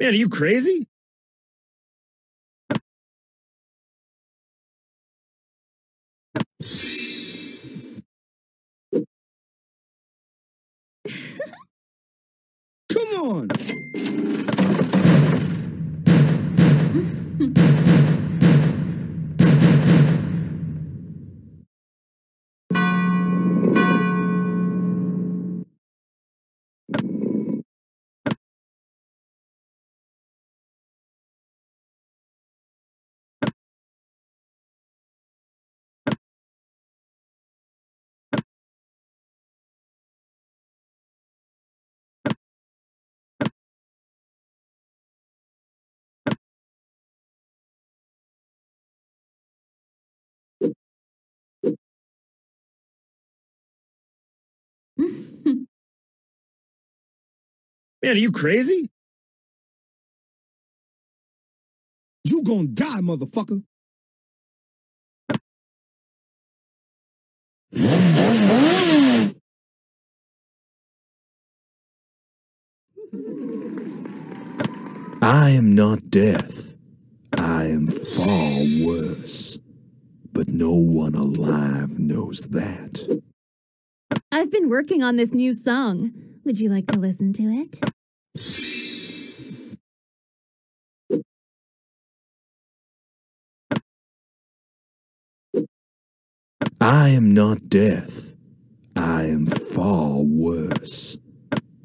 Man, are you crazy? Come on. are you crazy? You gonna die, motherfucker. I am not death. I am far worse. But no one alive knows that. I've been working on this new song. Would you like to listen to it? I am not death. I am far worse.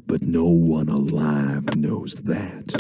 But no one alive knows that.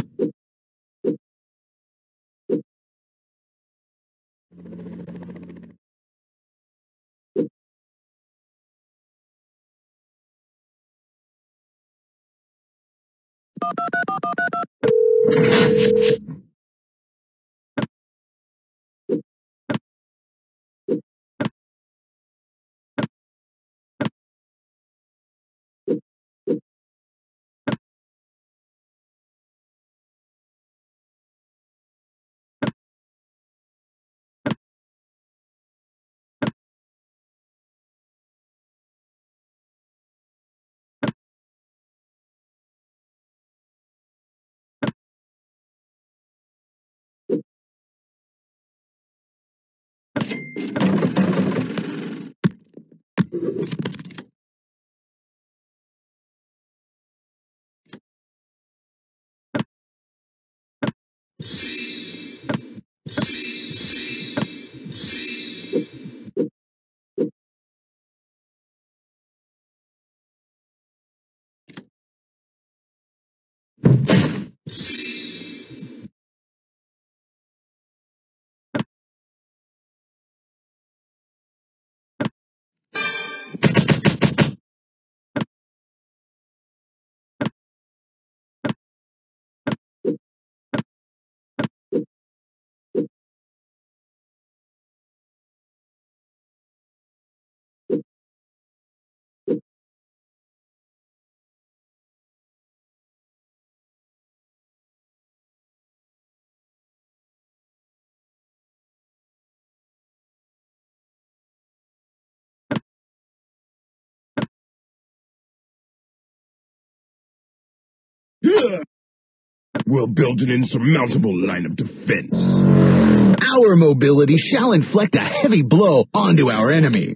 We'll build an insurmountable line of defense. Our mobility shall inflict a heavy blow onto our enemy.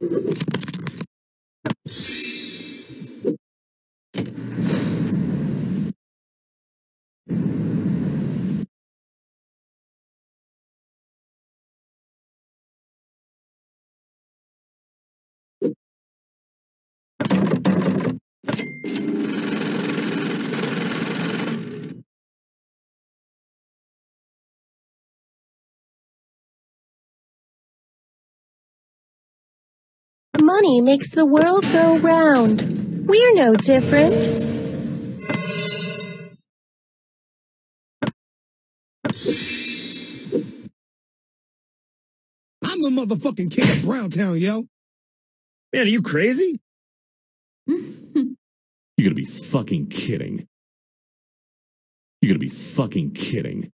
よし。Money makes the world go round. We're no different. I'm the motherfucking king of Browntown, yo. Man, are you crazy? You gotta be fucking kidding. You gotta be fucking kidding.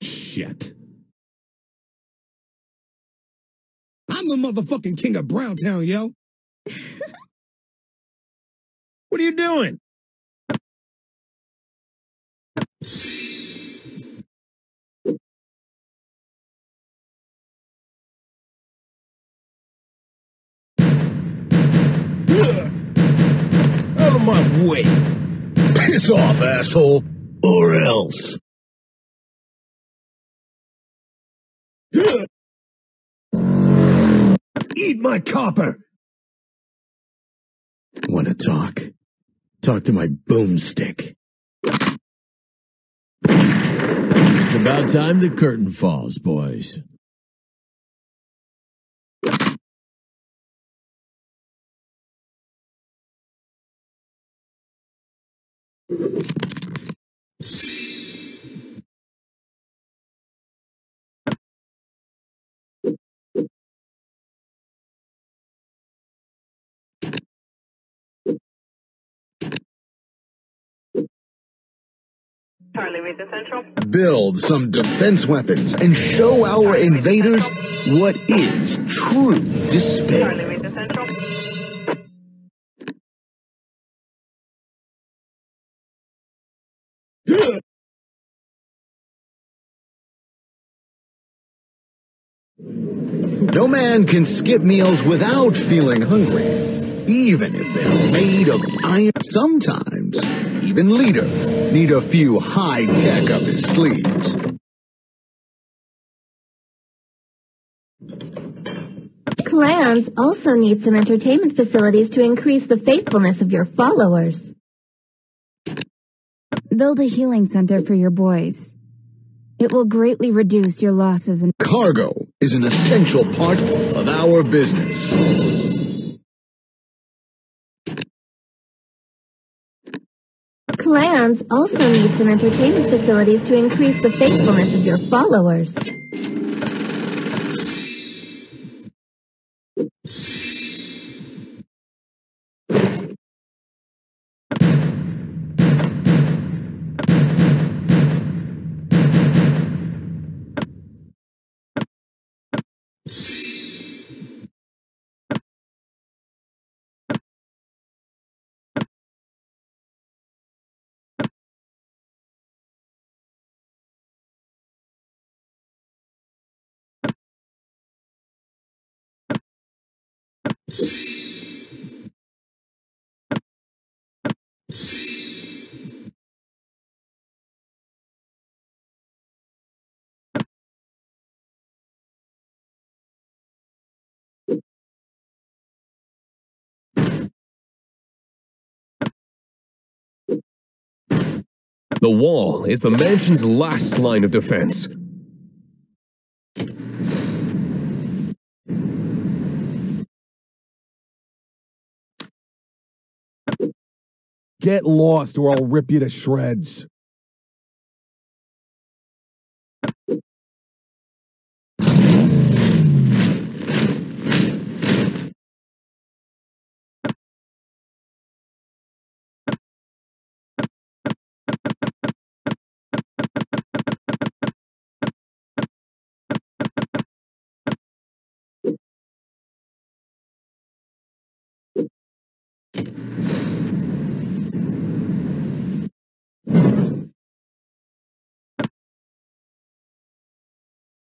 Shit. I'm the motherfucking king of Browntown, yo. what are you doing? Out of my way. Piss off, asshole. Or else. Eat my copper. Wanna talk? Talk to my boomstick. It's about time the curtain falls, boys. Charlie, read the central. Build some defense weapons and show our invaders what is true despair. Charlie, read the central. No man can skip meals without feeling hungry, even if they're made of iron. Sometimes, even leader need a few high tech up his sleeves. Clans also need some entertainment facilities to increase the faithfulness of your followers. Build a healing center for your boys. It will greatly reduce your losses and Cargo is an essential part of our business. Clans also need some entertainment facilities to increase the faithfulness of your followers. The wall is the mansion's last line of defense. Get lost or I'll rip you to shreds.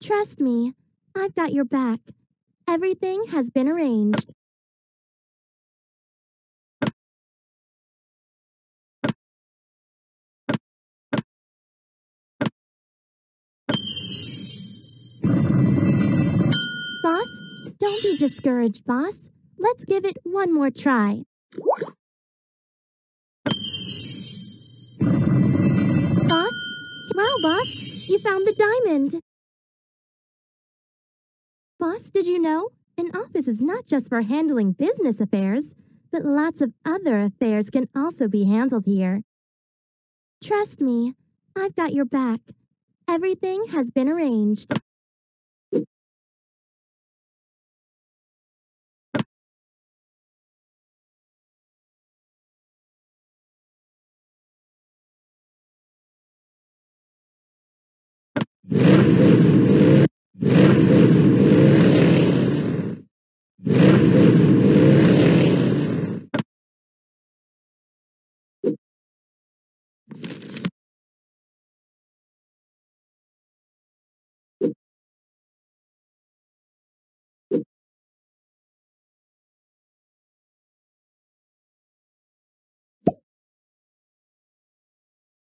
Trust me, I've got your back. Everything has been arranged. Boss, don't be discouraged, boss. Let's give it one more try. Boss? Wow, boss, you found the diamond. Boss, did you know? An office is not just for handling business affairs, but lots of other affairs can also be handled here. Trust me, I've got your back. Everything has been arranged.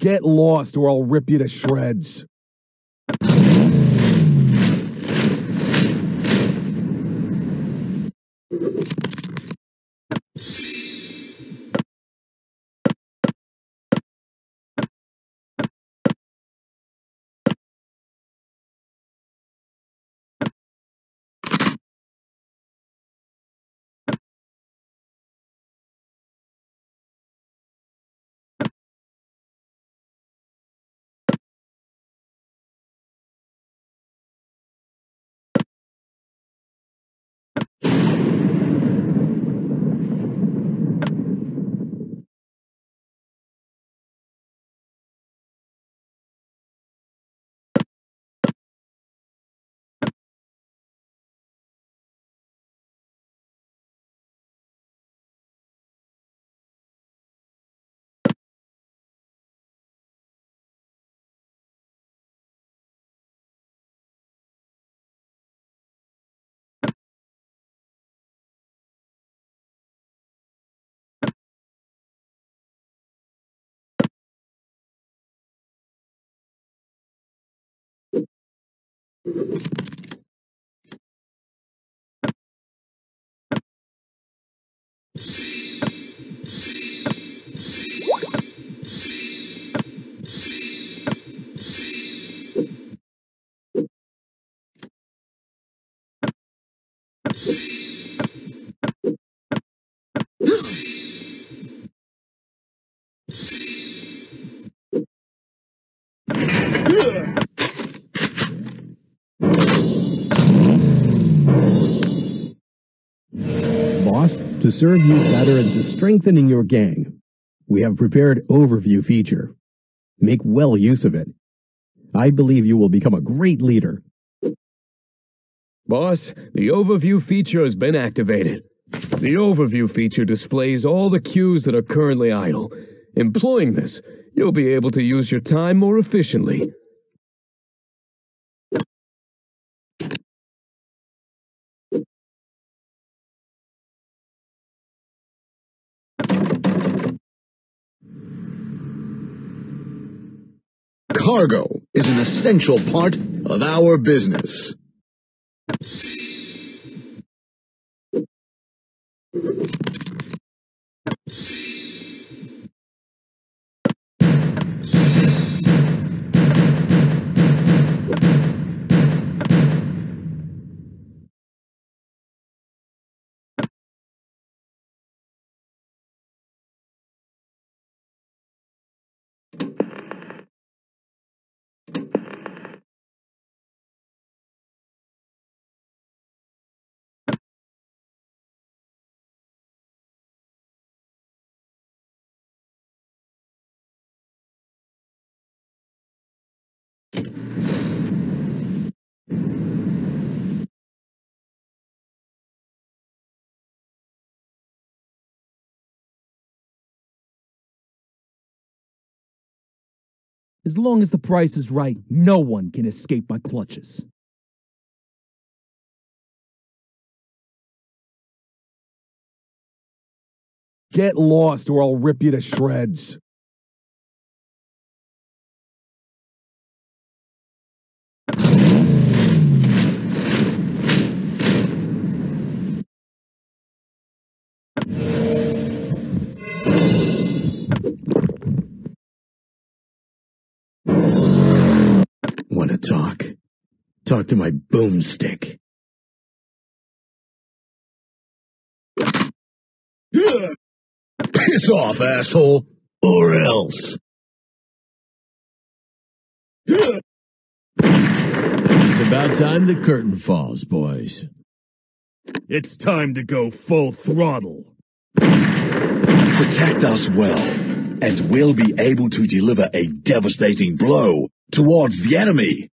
Get lost or I'll rip you to shreds. Boss, to serve you better and to strengthening your gang, we have prepared Overview feature. Make well use of it. I believe you will become a great leader. Boss, the Overview feature has been activated. The Overview feature displays all the queues that are currently idle. Employing this, you'll be able to use your time more efficiently. Cargo is an essential part of our business. As long as the price is right, no one can escape my clutches. Get lost or I'll rip you to shreds. Want to talk? Talk to my boomstick. Piss off, asshole, or else. It's about time the curtain falls, boys. It's time to go full throttle. Protect us well, and we'll be able to deliver a devastating blow towards the enemy.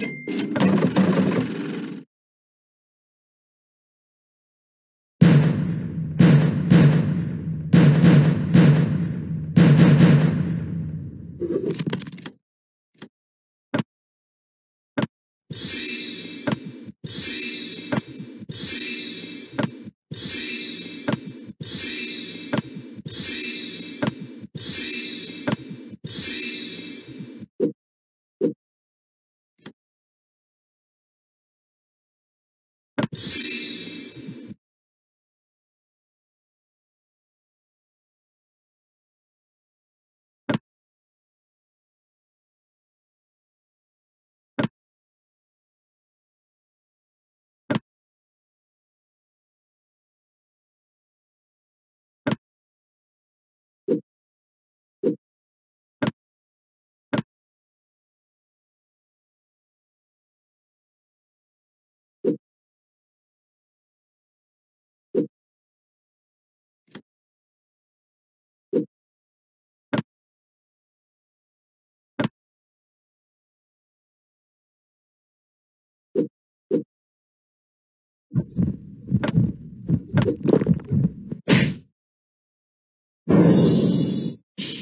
you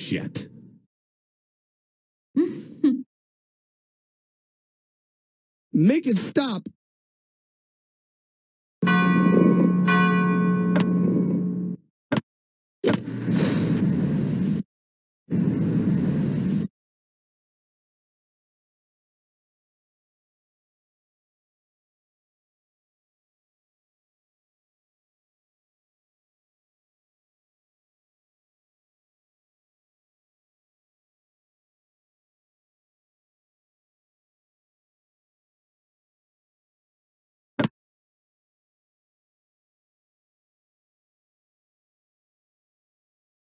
Shit. Make it stop.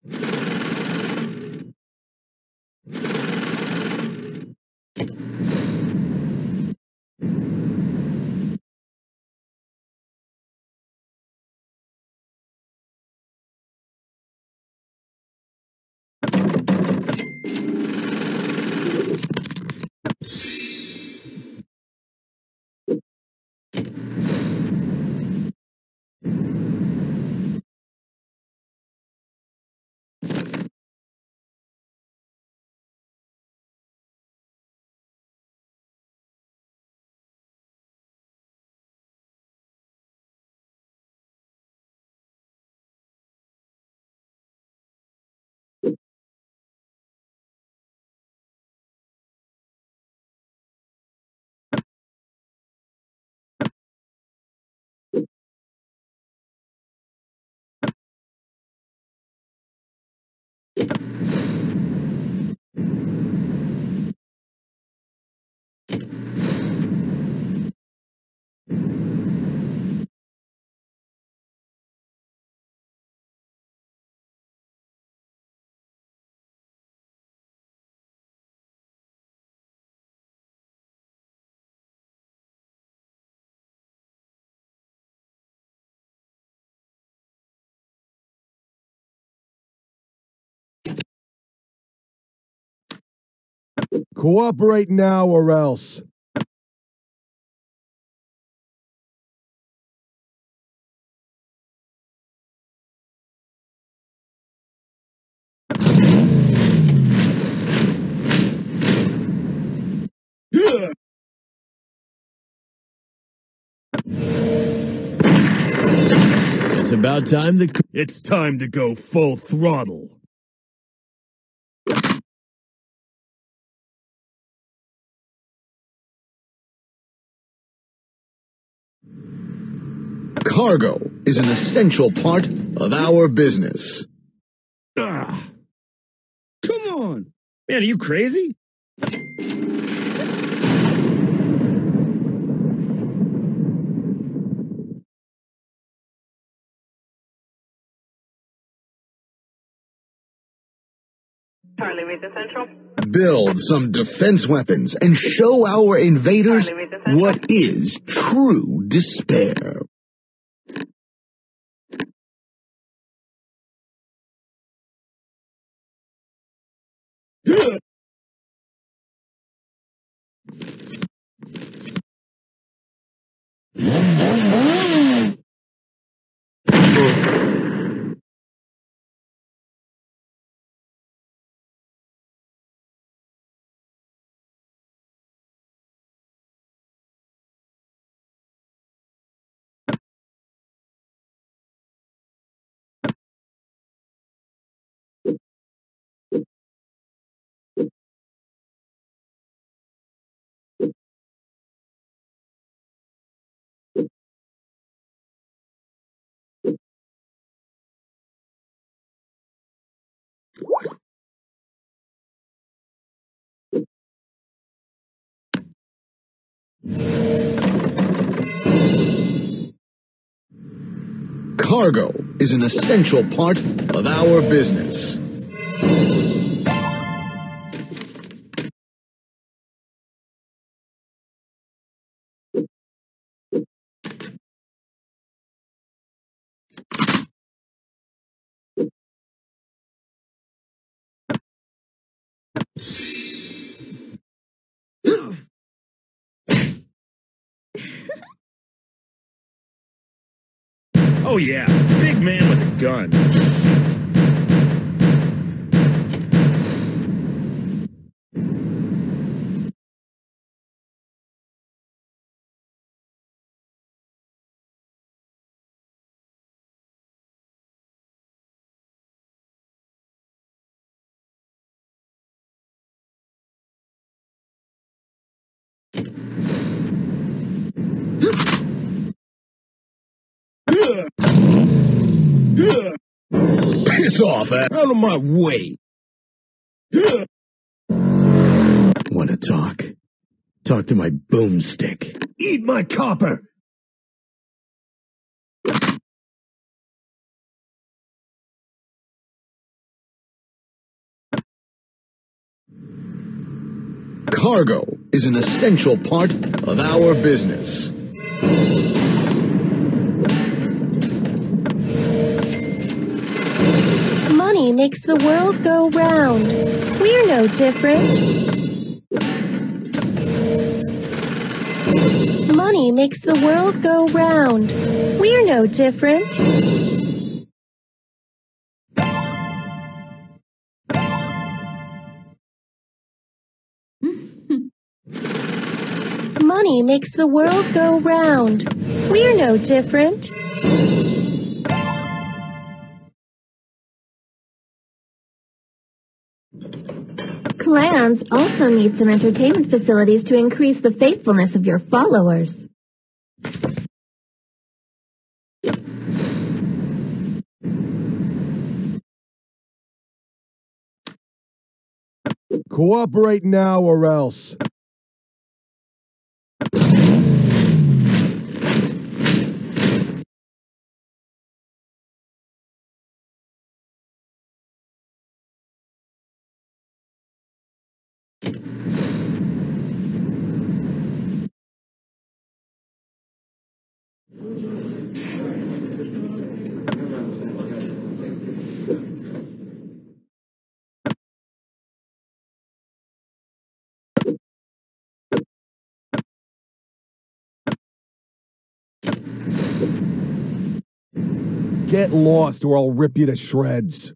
you Cooperate now or else. It's about time the. It's time to go full throttle. Cargo is an essential part of our business. Ugh. Come on. Man, are you crazy? Charlie Reed Central. Build some defense weapons and show our invaders what is true despair. Cargo is an essential part of our business. Oh yeah, big man with a gun. Piss off, eh? Out of my way. Want to talk? Talk to my boomstick. Eat my copper! Cargo is an essential part of our business. Makes the world go round. We're no different. Money makes the world go round. We're no different. Money makes the world go round. We're no different. Clans also need some entertainment facilities to increase the faithfulness of your followers. Cooperate now or else. Get lost or I'll rip you to shreds.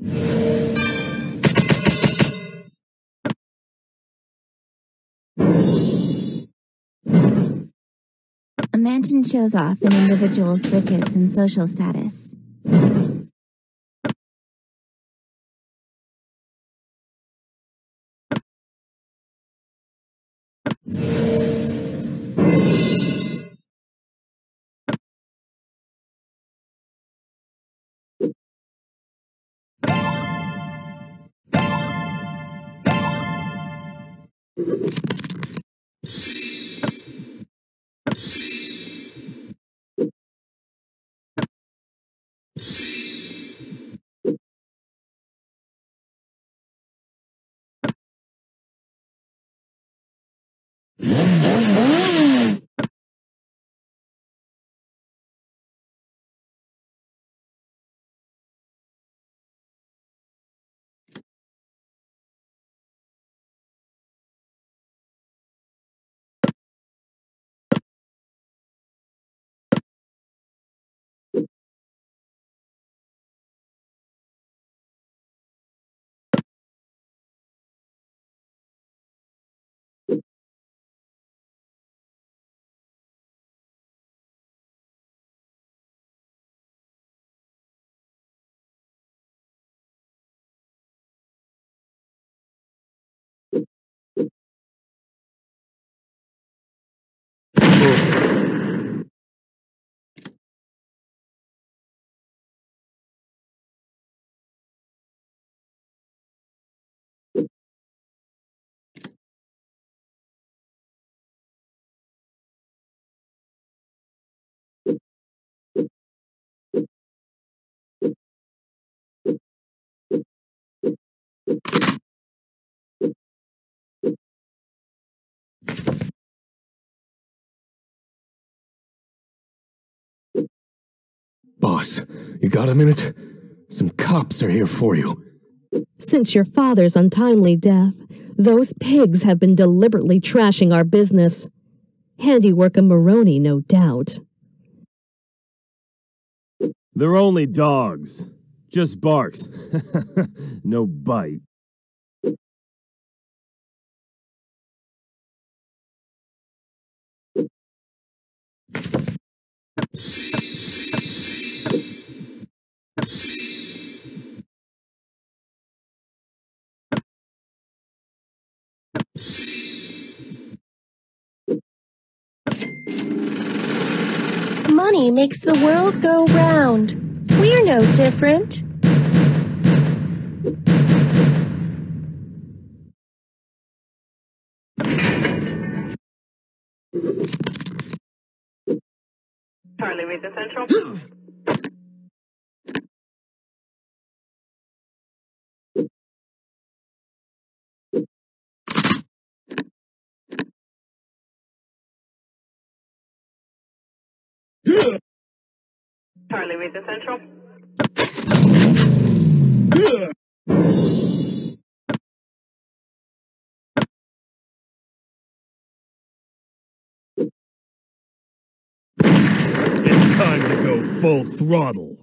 A mansion shows off an individual's riches and social status. Mm-hmm. Boss, you got a minute? Some cops are here for you. Since your father's untimely death, those pigs have been deliberately trashing our business. Handiwork of Maroney, no doubt. They're only dogs. Just barks. no bite. Money makes the world go round. We're no different. Charlie Region Central. Charlie Region Central. It's time to go full throttle.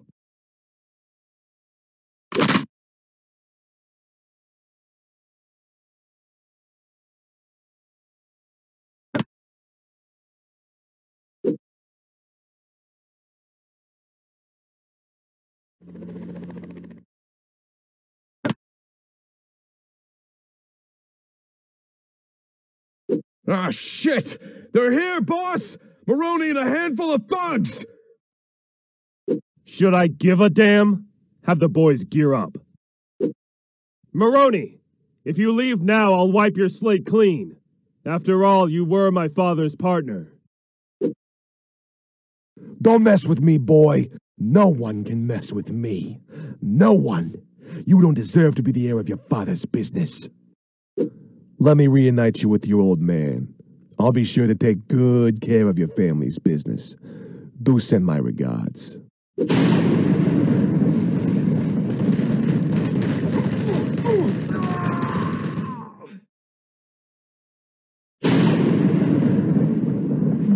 Ah, shit! They're here, boss! Maroney and a handful of thugs! Should I give a damn? Have the boys gear up. Maroney, if you leave now, I'll wipe your slate clean. After all, you were my father's partner. Don't mess with me, boy. No one can mess with me. No one. You don't deserve to be the heir of your father's business. Let me reunite you with your old man. I'll be sure to take good care of your family's business. Do send my regards.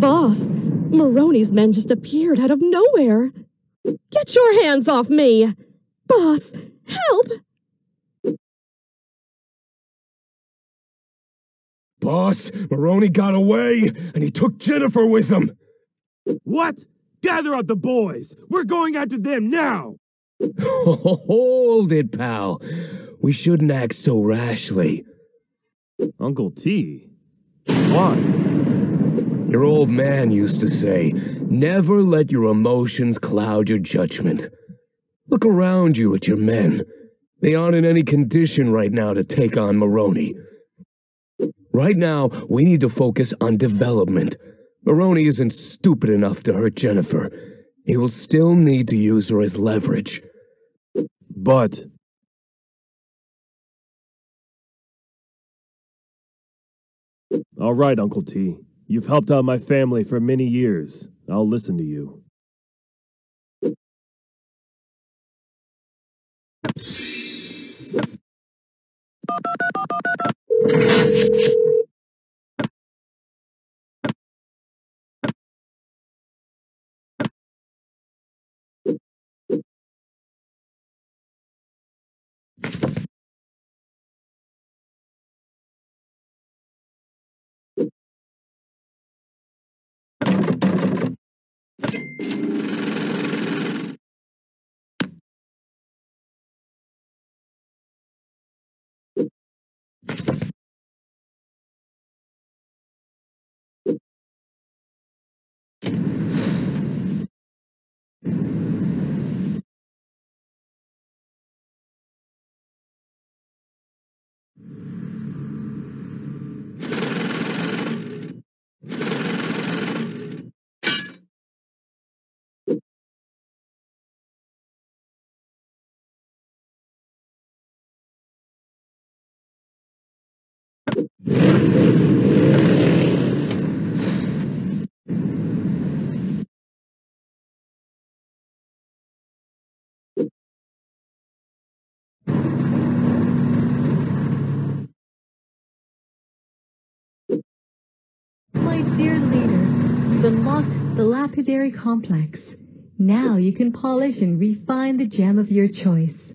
Boss, Maroney's men just appeared out of nowhere. Get your hands off me! Boss, help! Boss, Maroney got away, and he took Jennifer with him. What? Gather up the boys. We're going after them now. Hold it, pal. We shouldn't act so rashly. Uncle T. Why? Your old man used to say, never let your emotions cloud your judgment. Look around you at your men. They aren't in any condition right now to take on Maroney. Right now, we need to focus on development. Maroney isn't stupid enough to hurt Jennifer. He will still need to use her as leverage. But. All right, Uncle T. You've helped out my family for many years. I'll listen to you. Dear leader, you've unlocked the lapidary complex. Now you can polish and refine the gem of your choice.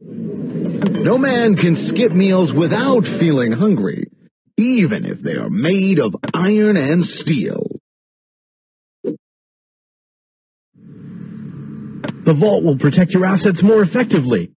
No man can skip meals without feeling hungry, even if they are made of iron and steel. The vault will protect your assets more effectively.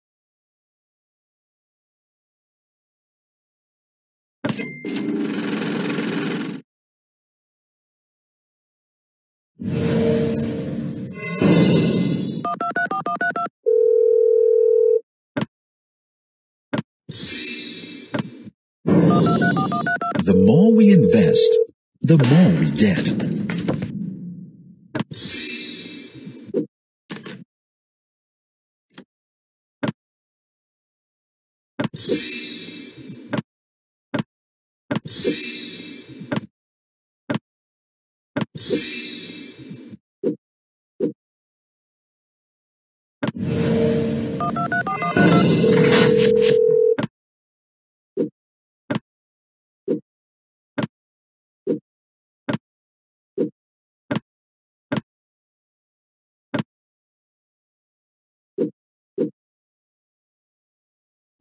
The more we get.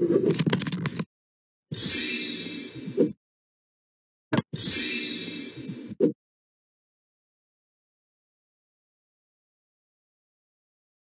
You